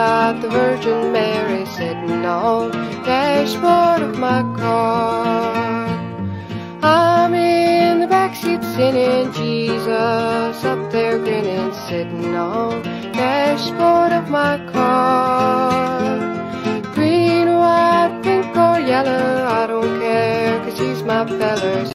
The Virgin Mary sitting on dashboard of my car. I'm in the backseat singing Jesus up there grinning, sitting on dashboard of my car. Green, white, pink or yellow, I don't care, cause he's my feller.